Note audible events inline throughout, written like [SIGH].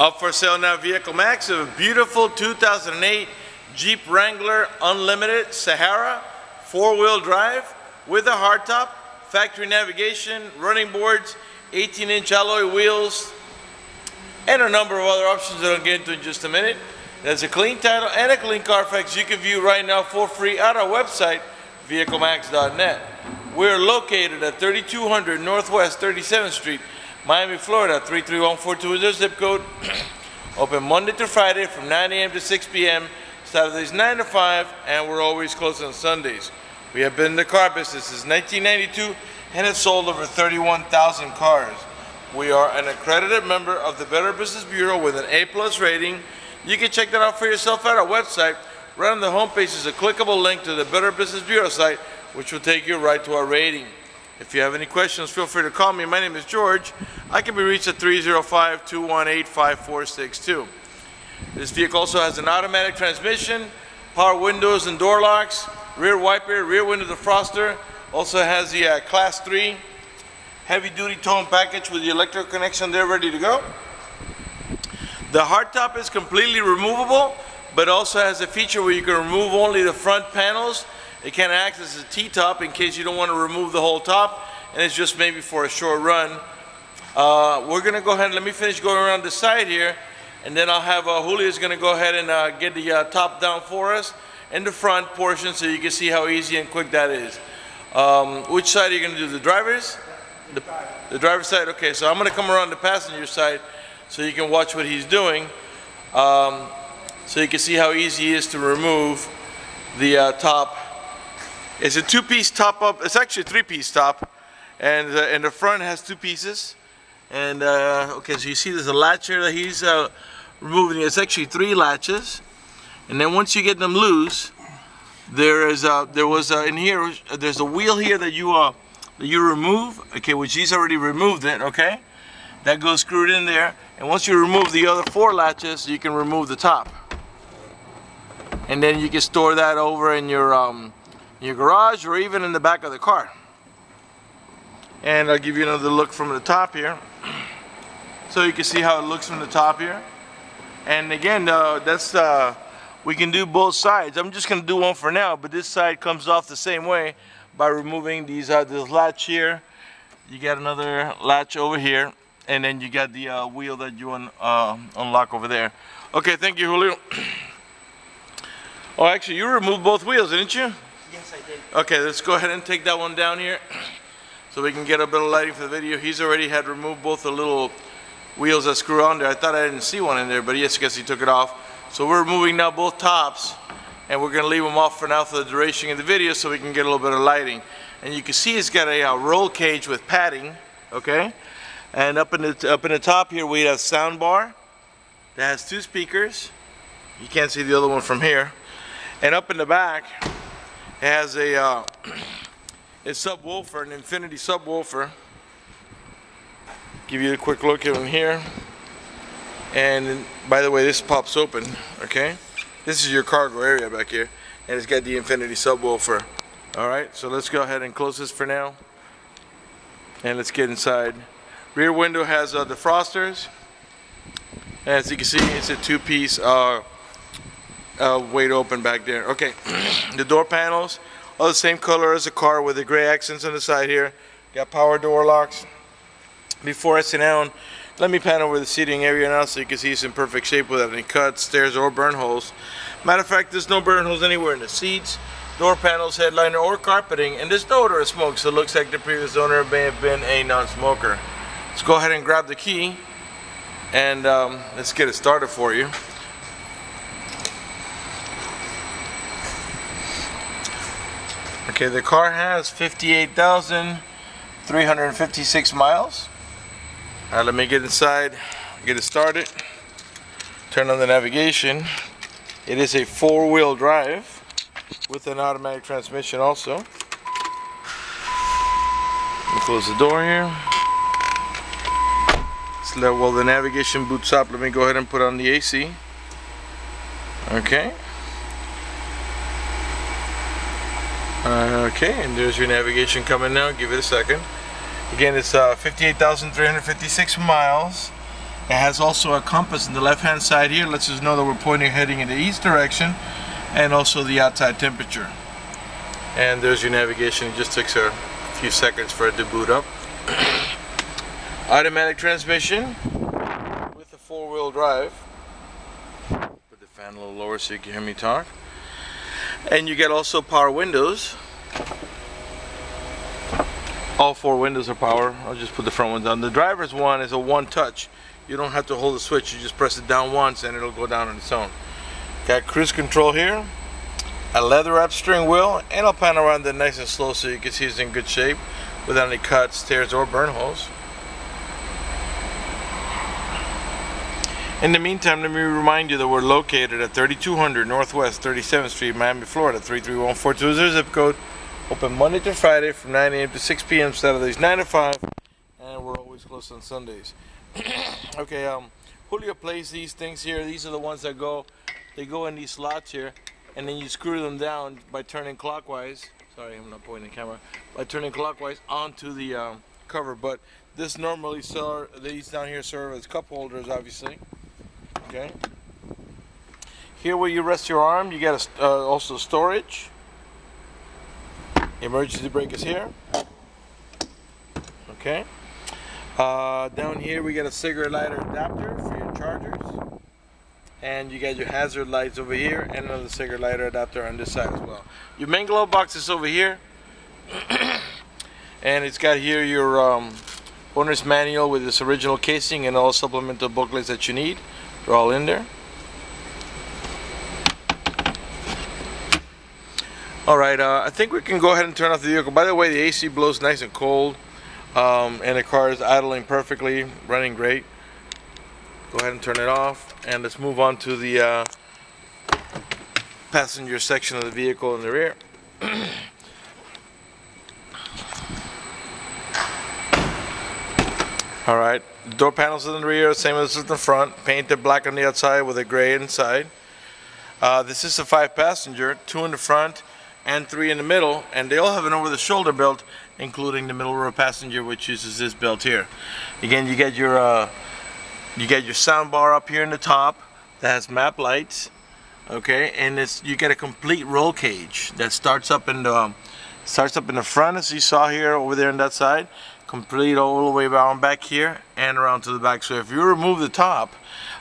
Up for sale now, Vehicle Max, a beautiful 2008 Jeep Wrangler Unlimited Sahara, four-wheel drive with a hardtop, factory navigation, running boards, 18-inch alloy wheels, and a number of other options that I'll get into in just a minute. There's a clean title and a clean Carfax you can view right now for free at our website, vehiclemax.net. We're located at 3200 Northwest 37th Street, Miami, Florida, 33142 zip code. [CLEARS THROAT] Open Monday to Friday from 9 a.m. to 6 p.m. Saturdays 9 to 5, and we're always closed on Sundays. We have been in the car business since 1992 and have sold over 31,000 cars. We are an accredited member of the Better Business Bureau with an A-plus rating. You can check that out for yourself at our website. Right on the homepage is a clickable link to the Better Business Bureau site, which will take you right to our rating. If you have any questions, feel free to call me. My name is George. I can be reached at 305-218-5462. This vehicle also has an automatic transmission, power windows and door locks, rear wiper, rear window defroster. Also has the uh, class 3 heavy duty towing package with the electric connection there ready to go. The hardtop is completely removable, but also has a feature where you can remove only the front panels it can act as a T-top in case you don't want to remove the whole top and it's just maybe for a short run. Uh, we're going to go ahead and let me finish going around the side here and then I'll have uh, Julio's going to go ahead and uh, get the uh, top down for us in the front portion so you can see how easy and quick that is. Um, which side are you going to do? The driver's? The, the driver's side? Okay, so I'm going to come around the passenger side so you can watch what he's doing. Um, so you can see how easy it is to remove the uh, top it's a two-piece top up. It's actually a three-piece top, and uh, and the front has two pieces. And uh, okay, so you see there's a latch here that he's uh, removing. It's actually three latches, and then once you get them loose, there is a, there was a, in here. There's a wheel here that you uh that you remove. Okay, which he's already removed it. Okay, that goes screwed in there. And once you remove the other four latches, you can remove the top. And then you can store that over in your um, your garage or even in the back of the car. And I'll give you another look from the top here. [CLEARS THROAT] So you can see how it looks from the top here. And again, uh, that's uh, we can do both sides. I'm just gonna do one for now, but this side comes off the same way by removing these uh, this latch here. You got another latch over here, and then you got the uh, wheel that you un uh, unlock over there. Okay, thank you, Julio. [CLEARS THROAT] oh, actually, you removed both wheels, didn't you? Yes, I did. Okay, let's go ahead and take that one down here so we can get a bit of lighting for the video. He's already had removed both the little wheels that screw on there. I thought I didn't see one in there, but yes, I guess he took it off. So we're removing now both tops and we're gonna leave them off for now for the duration of the video so we can get a little bit of lighting. And you can see it's got a, a roll cage with padding, okay? And up in the up in the top here we have a sound bar that has two speakers. You can't see the other one from here. And up in the back, has a, uh, [CLEARS THROAT] a subwoofer, an Infinity subwoofer. Give you a quick look at them here. And by the way, this pops open, okay? This is your cargo area back here. And it's got the Infinity subwoofer. Alright, so let's go ahead and close this for now. And let's get inside. Rear window has uh, defrosters. As you can see, it's a two-piece uh, uh, way to open back there. Okay, [CLEARS THROAT] the door panels are the same color as the car with the gray accents on the side here. Got power door locks. Before I sit down, let me pan over the seating area now so you can see it's in perfect shape without any cuts, stairs, or burn holes. Matter of fact, there's no burn holes anywhere in the seats, door panels, headliner, or carpeting, and there's no odor of smoke, so it looks like the previous owner may have been a non-smoker. Let's go ahead and grab the key, and um, let's get it started for you. Okay, the car has 58,356 miles. All right, let me get inside, get it started, turn on the navigation. It is a four-wheel drive with an automatic transmission also. Let me close the door here. So let, while the navigation boots up, let me go ahead and put on the AC. Okay. Uh, okay, and there's your navigation coming now. Give it a second. Again, it's uh, 58,356 miles. It has also a compass in the left hand side here, lets us just know that we're pointing heading in the east direction and also the outside temperature. And there's your navigation, it just takes a few seconds for it to boot up. [COUGHS] Automatic transmission with a four-wheel drive. Put the fan a little lower so you can hear me talk. And you get also power windows. All four windows are power. I'll just put the front one down. The driver's one is a one touch. You don't have to hold the switch. You just press it down once and it'll go down on its own. Got cruise control here. A leather wrap steering wheel. And I'll pan around it nice and slow so you can see it's in good shape without any cuts, tears, or burn holes. In the meantime, let me remind you that we're located at 3200 Northwest 37th Street, Miami, Florida, 33142 zip code. Open Monday to Friday from 9 a.m. to 6 p.m. Saturdays 9 to 5, and we're always closed on Sundays. [COUGHS] okay, um, Julio plays these things here. These are the ones that go, they go in these slots here, and then you screw them down by turning clockwise. Sorry, I'm not pointing the camera. By turning clockwise onto the um, cover, but this normally these down here serve as cup holders, obviously okay. Here where you rest your arm you got a, uh, also storage. Emergency brake is here. Okay. Uh, down here we got a cigarette lighter adapter for your chargers. And you got your hazard lights over here and another cigarette lighter adapter on this side as well. Your main glove box is over here. [COUGHS] And it's got here your um, owner's manual with its original casing and all supplemental booklets that you need they're all in there. Alright, uh, I think we can go ahead and turn off the vehicle. By the way, the AC blows nice and cold. Um, and the car is idling perfectly, running great. Go ahead and turn it off. And let's move on to the uh, passenger section of the vehicle in the rear. [CLEARS THROAT] Alright, door panels in the rear, same as in the front, painted black on the outside with a gray inside. Uh, this is a five passenger, two in the front and three in the middle, and they all have an over the shoulder belt, including the middle row passenger, which uses this belt here. Again, you get your uh, you get your sound bar up here in the top that has map lights, okay, and it's you get a complete roll cage that starts up in the um, starts up in the front as you saw here over there on that side complete all the way around back here and around to the back. So if you remove the top,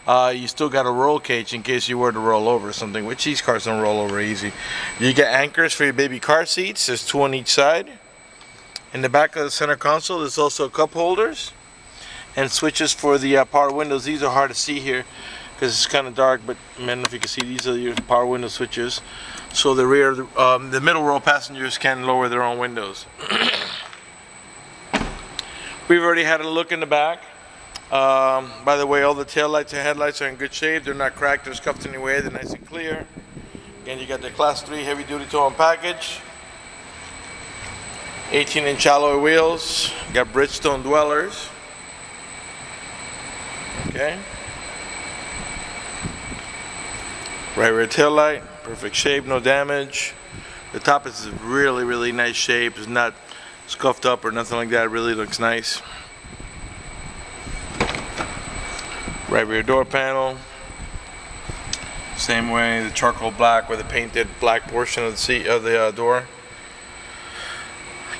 uh, you still got a roll cage in case you were to roll over something, which these cars don't roll over easy. You get anchors for your baby car seats. There's two on each side. In the back of the center console, there's also cup holders and switches for the uh, power windows. These are hard to see here because it's kind of dark, but I don't know if you can see, these are your power window switches. So the rear, um, the middle row passengers can lower their own windows. [CLEARS THROAT] We've already had a look in the back. Um, by the way, all the taillights and headlights are in good shape. They're not cracked or scuffed anyway. They're nice and clear. Again, you got the Class 3 heavy duty towing package. 18 inch alloy wheels. Got Bridgestone Duelers. Okay. Right rear tail light. Perfect shape, no damage. The top is really, really nice shape. It's not scuffed up or nothing like that. It really looks nice. Right rear door panel. Same way, the charcoal black with the painted black portion of the seat of the uh, door.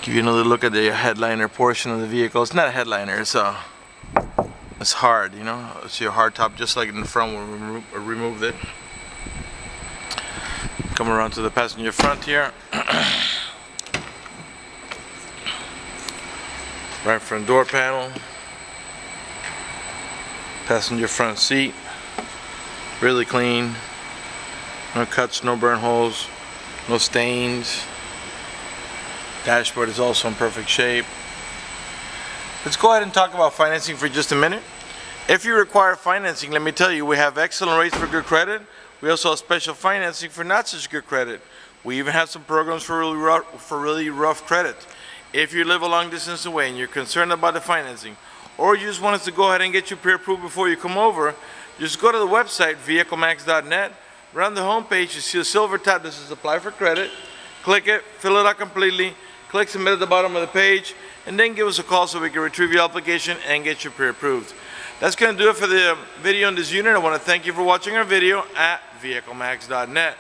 Give you another look at the headliner portion of the vehicle. It's not a headliner. It's a. Uh, it's hard, you know. It's your hard top, just like in the front when we removed it. Come around to the passenger front here. [CLEARS THROAT] right front door panel. Passenger front seat. Really clean. No cuts no burn holes no stains. Dashboard is also in perfect shape. Let's go ahead and talk about financing for just a minute. If you require financing let me tell you we have excellent rates for good credit. We also have special financing for not such good credit. We even have some programs for really rough, for really rough credit if you live a long distance away and you're concerned about the financing, or you just want us to go ahead and get you pre-approved before you come over, just go to the website, vehiclemax.net. On the home page, you see a silver tab that says apply for credit. Click it, fill it out completely, click submit at the bottom of the page, and then give us a call so we can retrieve your application and get you pre-approved. That's going to do it for the um, video on this unit. I want to thank you for watching our video at vehiclemax.net.